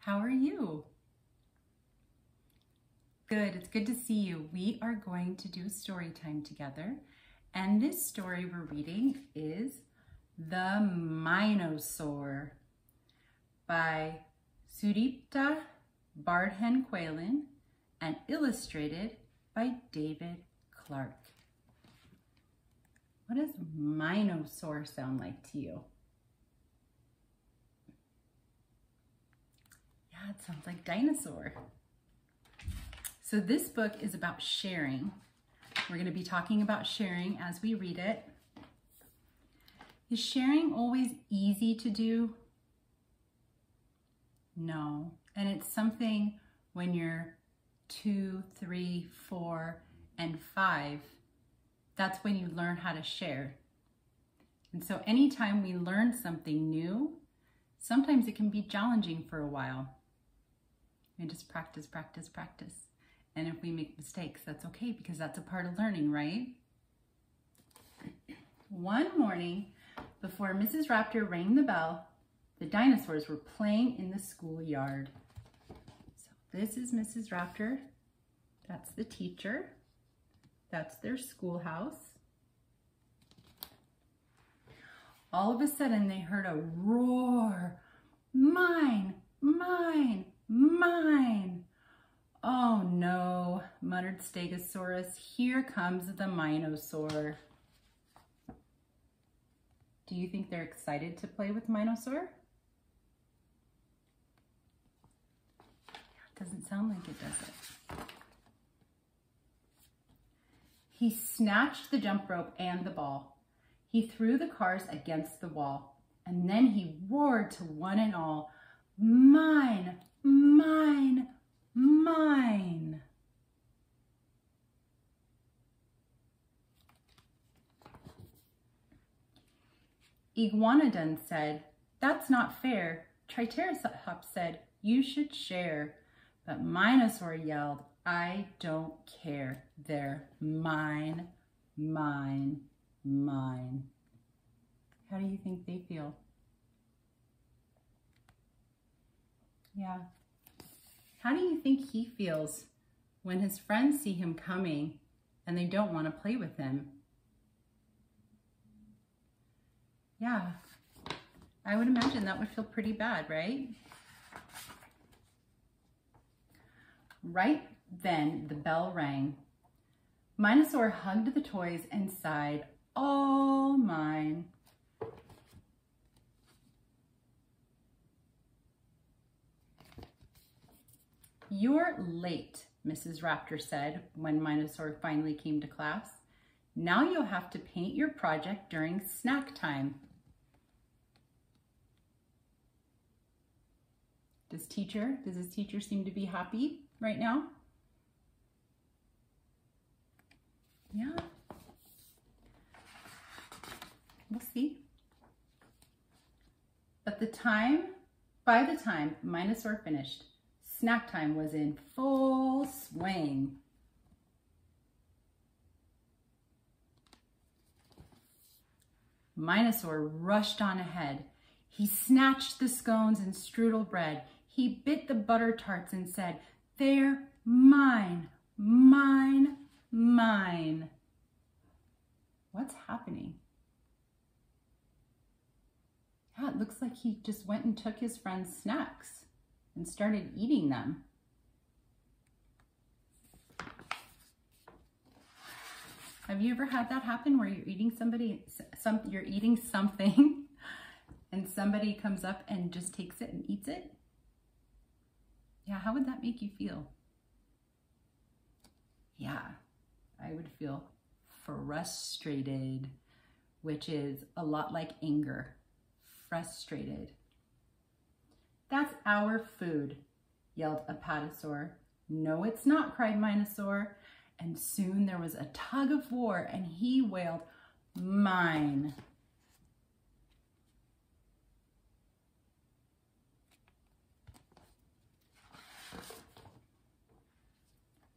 How are you? Good, it's good to see you. We are going to do story time together. And this story we're reading is The Mine-O-Saur by Sudipta Bardhan Quallen and illustrated by David Clark. What does Mine-O-Saur sound like to you? It sounds like dinosaur. So this book is about sharing. We're going to be talking about sharing as we read it. Is sharing always easy to do? No. And it's something when you're two, three, four, and five, that's when you learn how to share. And so anytime we learn something new, sometimes it can be challenging for a while. And just practice, practice, practice. And if we make mistakes, that's okay because that's a part of learning, right? One morning, before Mrs. Raptor rang the bell, the dinosaurs were playing in the schoolyard. So this is Mrs. Raptor. That's the teacher. That's their schoolhouse. All of a sudden, they heard a roar. Mine, mine, mine. Oh no, muttered Stegosaurus. Here comes the Mine-O-Saur. Do you think they're excited to play with Mine-O-Saur? Doesn't sound like it, does it? He snatched the jump rope and the ball. He threw the cars against the wall, and then he roared to one and all, Mine, mine, mine. Iguanodon said, that's not fair. Triceratops said, you should share. But Mine-O-Saur yelled, I don't care. They're mine, mine, mine. How do you think they feel? Yeah, how do you think he feels when his friends see him coming and they don't want to play with him? Yeah, I would imagine that would feel pretty bad, right? Right then, the bell rang. Mine-O-Saur hugged the toys and sighed, all mine. You're late, Mrs. Raptor said when Mine-O-Saur finally came to class. Now you'll have to paint your project during snack time. Does teacher, does his teacher seem to be happy right now? Yeah. We'll see. But the time, by the time Mine-O-Saur finished, Snack time was in full swing. Mine-O-Saur rushed on ahead. He snatched the scones and strudel bread. He bit the butter tarts and said, they're mine, mine, mine. What's happening? Yeah, it looks like he just went and took his friend's snacks and started eating them. Have you ever had that happen where you're eating somebody, some, you're eating something and somebody comes up and just takes it and eats it? Yeah, how would that make you feel? Yeah, I would feel frustrated, which is a lot like anger. Frustrated. That's our food, yelled Apatosaur. No, it's not, cried Mine-O-Saur. And soon there was a tug of war, and he wailed, mine.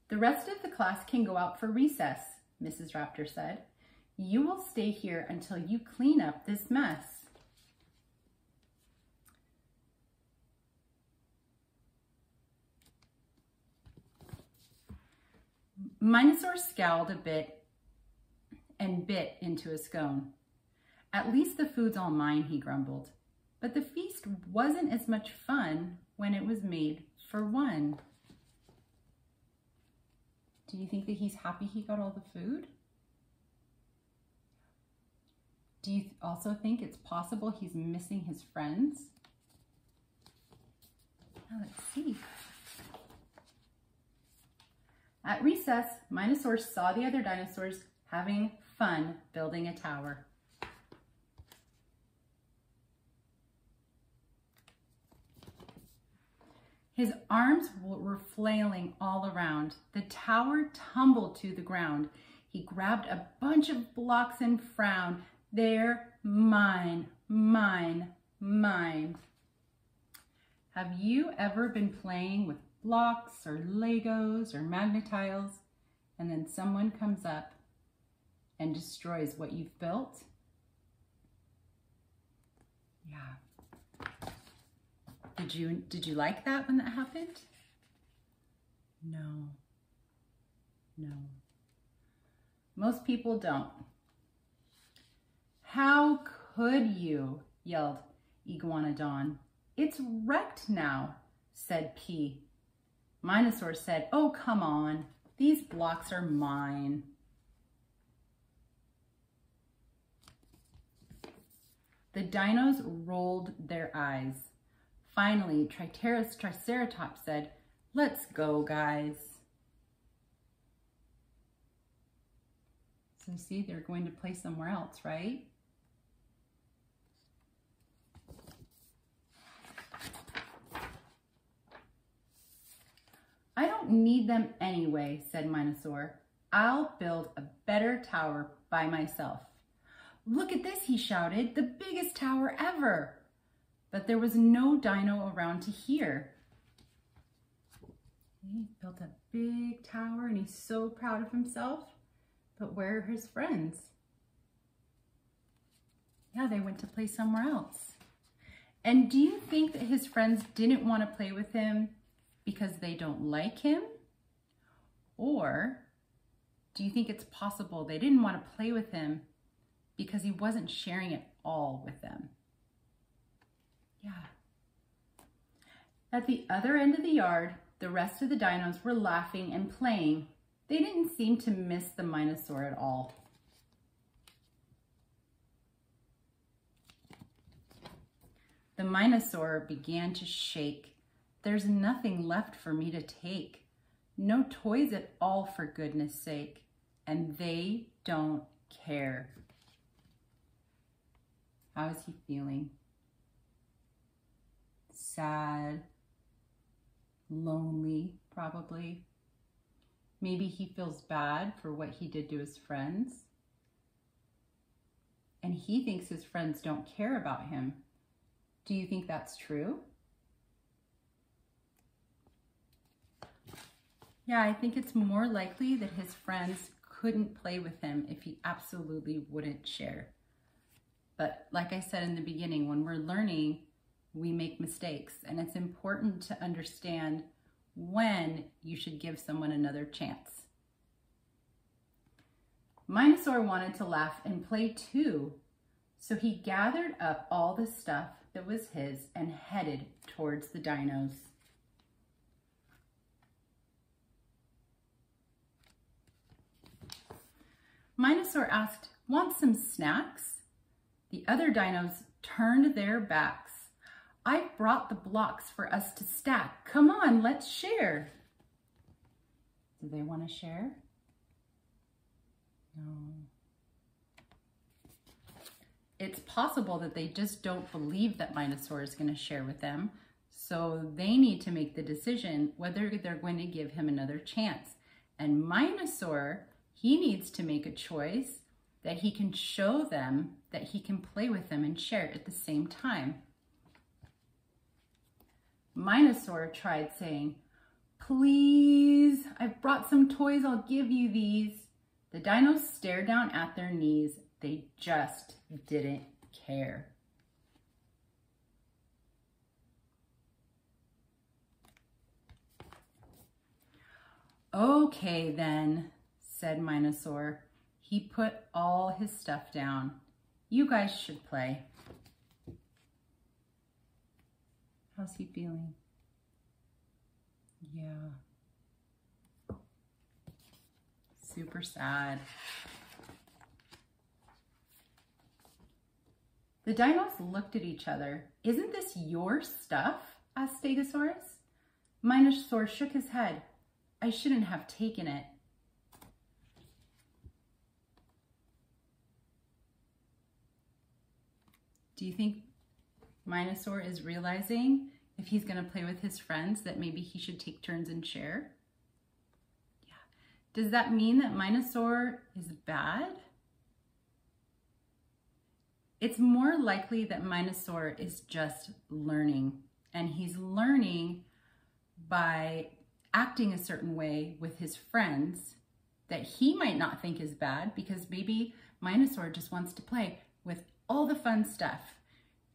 The rest of the class can go out for recess, Mrs. Raptor said. You will stay here until you clean up this mess. Mine-O-Saur scowled a bit and bit into a scone. At least the food's all mine, he grumbled. But the feast wasn't as much fun when it was made for one. Do you think that he's happy he got all the food? Do you also think it's possible he's missing his friends? Now let's see. At recess, Mine-O-Saur saw the other dinosaurs having fun building a tower. His arms were flailing all around. The tower tumbled to the ground. He grabbed a bunch of blocks and frowned. They're mine, mine, mine. Have you ever been playing with blocks or Legos or Magna-Tiles and then someone comes up and destroys what you've built? Yeah. Did you, did you like that when that happened? No. No. Most people don't. How could you? yelled Iguana Iguanodon. It's wrecked now, said P. Mine-O-Saur said, oh, come on. These blocks are mine. The dinos rolled their eyes. Finally, Triteras Triceratops said, let's go, guys. So see, they're going to play somewhere else, right? I don't need them anyway, said Mine-O-Saur. I'll build a better tower by myself. Look at this, he shouted, the biggest tower ever but there was no dino around to hear. He built a big tower and he's so proud of himself, but where are his friends? Yeah, they went to play somewhere else. And do you think that his friends didn't want to play with him because they don't like him? Or do you think it's possible they didn't want to play with him because he wasn't sharing it all with them? Yeah. At the other end of the yard, the rest of the dinos were laughing and playing. They didn't seem to miss the Mine-O-Saur at all. The Mine-O-Saur began to shake. There's nothing left for me to take. No toys at all, for goodness sake. And they don't care. How is he feeling? sad, lonely, probably. Maybe he feels bad for what he did to his friends. And he thinks his friends don't care about him. Do you think that's true? Yeah, I think it's more likely that his friends couldn't play with him if he absolutely wouldn't share. But like I said in the beginning, when we're learning, we make mistakes and it's important to understand when you should give someone another chance. Mine-O-Saur wanted to laugh and play too, so he gathered up all the stuff that was his and headed towards the dinos. Mine-O-Saur asked, want some snacks? The other dinos turned their backs I brought the blocks for us to stack. Come on, let's share. Do they want to share? No. It's possible that they just don't believe that Mine-O-Saur is going to share with them. So they need to make the decision whether they're going to give him another chance. And Mine-O-Saur, he needs to make a choice that he can show them that he can play with them and share at the same time. Mine-O-Saur tried saying, Please, I've brought some toys, I'll give you these. The dinos stared down at their knees. They just didn't care. Okay then, said Mine-O-Saur. He put all his stuff down. You guys should play. How's he feeling? Yeah. Super sad. The dinos looked at each other. Isn't this your stuff? asked Stegosaurus. Mine-O-Saur shook his head. I shouldn't have taken it. Do you think Mine-O-Saur is realizing if he's going to play with his friends that maybe he should take turns and share? Yeah. Does that mean that Mine-O-Saur is bad? It's more likely that Mine-O-Saur is just learning and he's learning by acting a certain way with his friends that he might not think is bad because maybe Mine-O-Saur just wants to play all the fun stuff.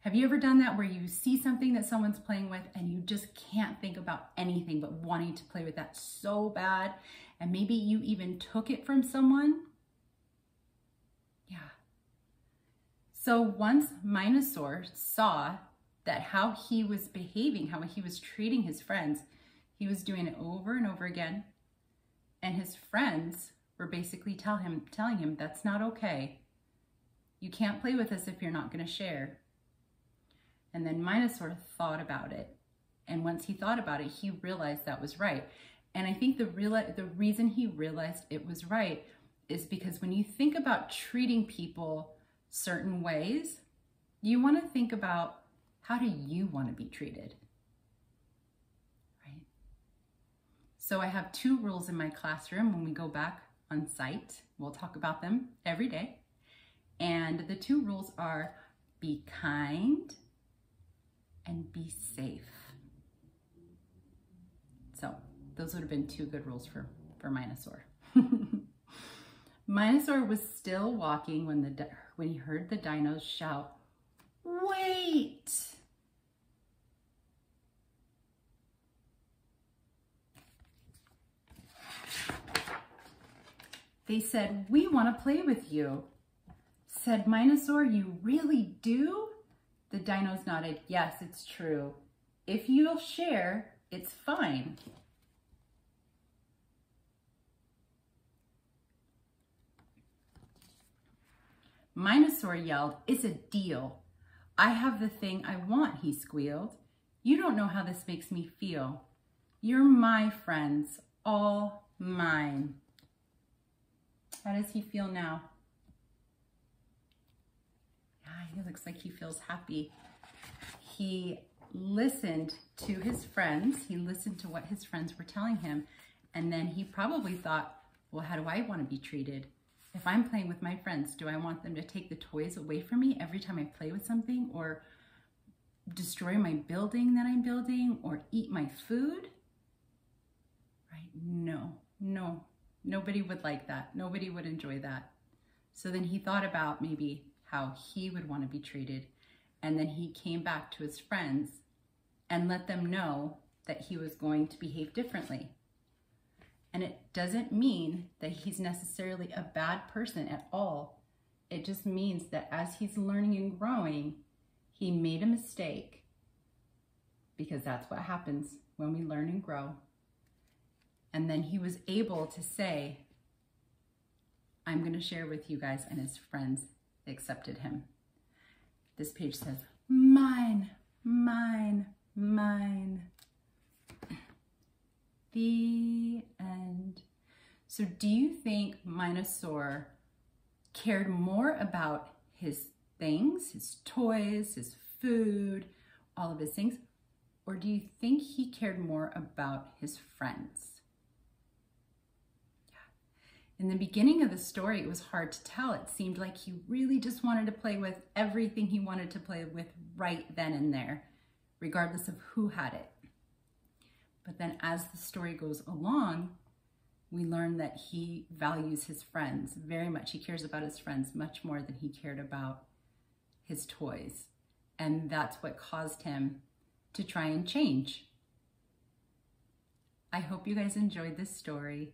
Have you ever done that where you see something that someone's playing with and you just can't think about anything but wanting to play with that so bad? And maybe you even took it from someone? Yeah. So once Mine-O-Saur saw that how he was behaving, how he was treating his friends, he was doing it over and over again. And his friends were basically tell him, telling him that's not okay. You can't play with us if you're not going to share. And then Mine-O-Saur thought about it. And once he thought about it, he realized that was right. And I think the real the reason he realized it was right is because when you think about treating people certain ways, you want to think about how do you want to be treated? Right? So I have two rules in my classroom when we go back on site. We'll talk about them every day. And the two rules are be kind and be safe. So those would have been two good rules for, for Mine-O-Saur. Mine-O-Saur was still walking when, the, when he heard the dinos shout, wait! They said, we want to play with you. Said Mine-O-Saur, you really do? The dinos nodded, yes, it's true. If you'll share, it's fine. Mine-O-Saur yelled, it's a deal. I have the thing I want, he squealed. You don't know how this makes me feel. You're my friends, all mine. How does he feel now? He looks like he feels happy. He listened to his friends. He listened to what his friends were telling him. And then he probably thought, well, how do I want to be treated? If I'm playing with my friends, do I want them to take the toys away from me every time I play with something or destroy my building that I'm building or eat my food? Right? No, no, Nobody would like that. Nobody would enjoy that. So then he thought about maybe how he would want to be treated. And then he came back to his friends and let them know that he was going to behave differently. And it doesn't mean that he's necessarily a bad person at all. It just means that as he's learning and growing, he made a mistake because that's what happens when we learn and grow. And then he was able to say, I'm going to share with you guys, and his friends accepted him. This page says, mine, mine, mine. The end. So do you think Mine-O-Saur cared more about his things, his toys, his food, all of his things? Or do you think he cared more about his friends? In the beginning of the story, it was hard to tell. It seemed like he really just wanted to play with everything he wanted to play with right then and there, regardless of who had it. But then as the story goes along, we learn that he values his friends very much. He cares about his friends much more than he cared about his toys. And that's what caused him to try and change. I hope you guys enjoyed this story.